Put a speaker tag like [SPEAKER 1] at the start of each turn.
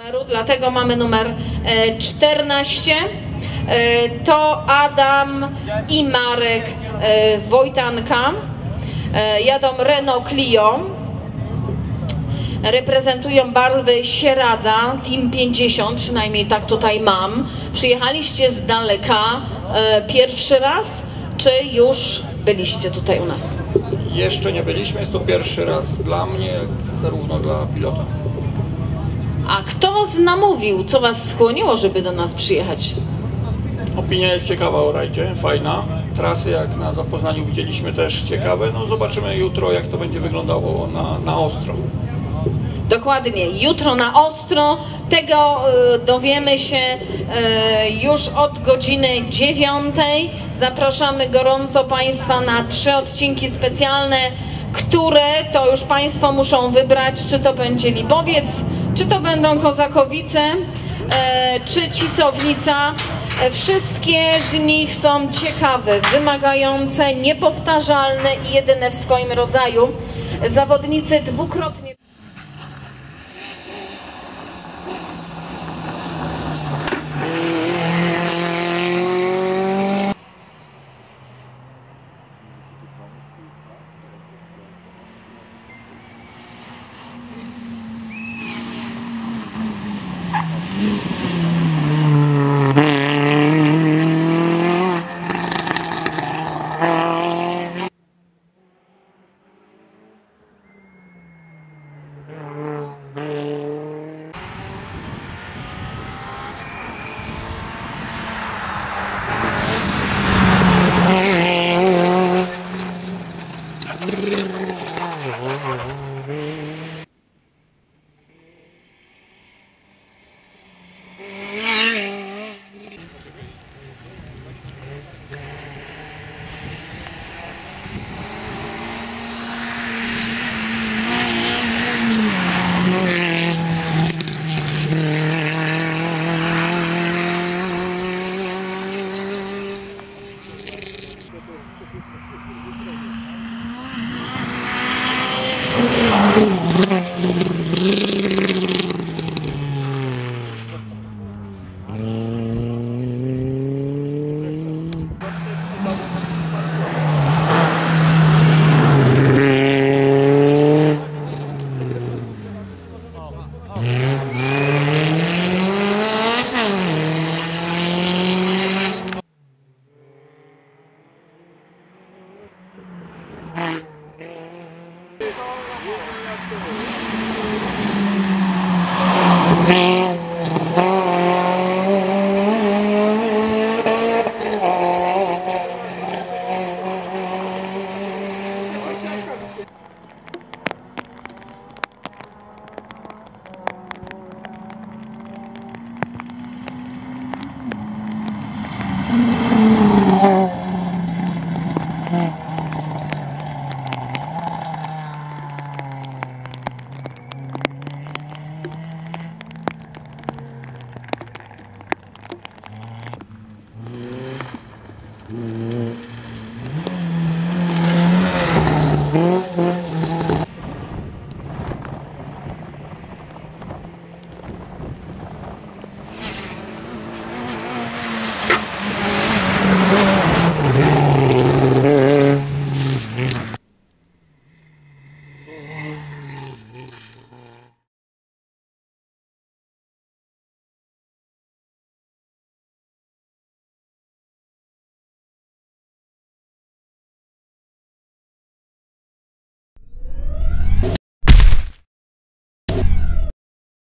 [SPEAKER 1] numeru, dlatego mamy numer e, 14. E, To Adam i Marek e, Wojtanka. E, Jadą Renault Clio. Reprezentują barwy Sieradza, Team 50, przynajmniej tak tutaj mam. Przyjechaliście z daleka e, pierwszy raz, czy już byliście tutaj u nas?
[SPEAKER 2] Jeszcze nie byliśmy, jest to pierwszy raz dla mnie, zarówno dla pilota.
[SPEAKER 1] A kto was namówił? Co was skłoniło, żeby do nas przyjechać?
[SPEAKER 2] Opinia jest ciekawa o rajdzie, fajna. Trasy jak na zapoznaniu widzieliśmy też ciekawe. No zobaczymy jutro jak to będzie wyglądało na, na ostro.
[SPEAKER 1] Dokładnie, jutro na ostro. Tego e, dowiemy się e, już od godziny dziewiątej. Zapraszamy gorąco Państwa na trzy odcinki specjalne, które to już Państwo muszą wybrać, czy to będzie Lipowiec, czy to będą Kozakowice, e, czy Cisownica. E, Wszystkie z nich są ciekawe, wymagające, niepowtarzalne i jedyne w swoim rodzaju. Zawodnicy dwukrotnie.